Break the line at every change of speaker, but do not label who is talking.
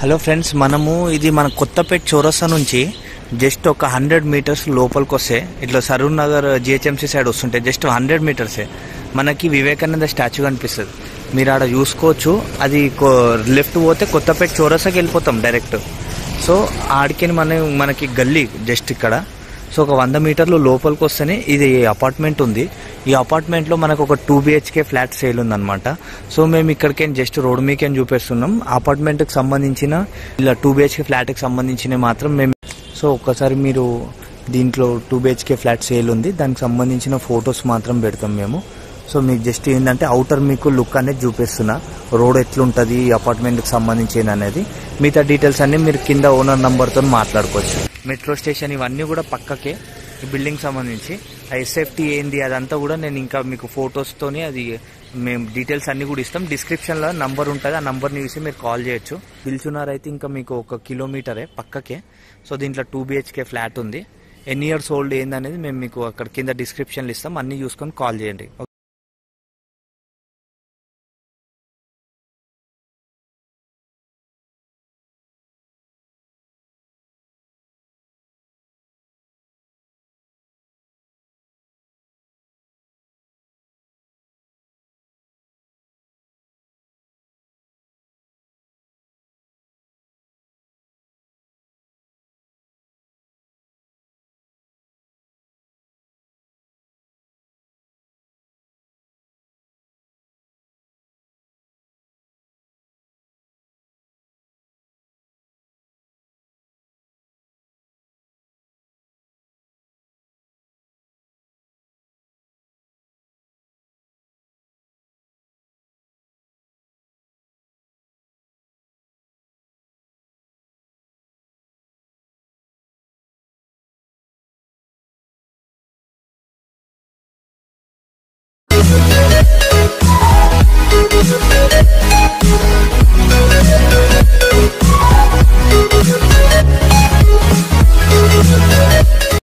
Hello friends మనము ఇది మన కొత్తపేట చౌరస్తా నుంచి జస్ట్ ఒక హండ్రెడ్ మీటర్స్ లోపలికి వస్తే ఇట్లా సరూర్ నగర్ జిహెచ్ఎంసీ సైడ్ వస్తుంటే జస్ట్ హండ్రెడ్ మీటర్సే మనకి వివేకానంద స్టాచ్యూ కనిపిస్తుంది. మీరు ఆడ చూసుకోవచ్చు అది లెఫ్ట్ పోతే కొత్తపేట చౌరస్తాకి వెళ్ళిపోతాం డైరెక్ట్ సో ఆడికి మన మనకి గల్లీ జస్ట్ ఇక్కడ. సో ఒక వంద మీటర్లు లోపలికి వస్తేనే ఇది అపార్ట్మెంట్ ఉంది. ఈ అపార్ట్మెంట్లో మనకు ఒక టూ బిహెచ్కే ఫ్లాట్ సేల్ ఉందన్నమాట. సో మేము ఇక్కడికే జస్ట్ రోడ్ మీకేం చూపిస్తున్నాం. అపార్ట్మెంట్కి సంబంధించిన ఇలా టూ బిహెచ్కే ఫ్లాట్కి సంబంధించిన మాత్రం మేము సో ఒక్కసారి మీరు దీంట్లో టూ బిహెచ్కే ఫ్లాట్ సేల్ ఉంది. దానికి సంబంధించిన ఫొటోస్ మాత్రం పెడతాం మేము. సో మీకు జస్ట్ ఏంటంటే అవుటర్ మీకు లుక్ అనేది చూపిస్తున్నా. రోడ్ ఎట్లుంటుంది ఈ అపార్ట్మెంట్కి సంబంధించింది అనేది మిగతా డీటెయిల్స్ అన్నీ మీరు కింద ఓనర్ నెంబర్తో మాట్లాడుకోవచ్చు. మెట్రో స్టేషన్ ఇవన్నీ కూడా పక్కకే ఈ బిల్డింగ్ సంబంధించి. సేఫ్టీ ఏంది అదంతా కూడా నేను ఇంకా మీకు ఫొటోస్తోని అది మేము డీటెయిల్స్ అన్ని కూడా ఇస్తాం. డిస్క్రిప్షన్లో నంబర్ ఉంటుంది. ఆ నంబర్ని చూసి మీరు కాల్ చేయొచ్చు. పిలుచున్నారు అయితే ఇంకా మీకు ఒక కిలోమీటరే పక్కకే. సో దీంట్లో టూ బిహెచ్కే ఫ్లాట్ ఉంది. ఎన్ని ఇయర్స్ ఓల్డ్ ఏందనేది మేము మీకు అక్కడ కింద డిస్క్రిప్షన్లు ఇస్తాం. అన్ని చూసుకొని కాల్ చేయండి.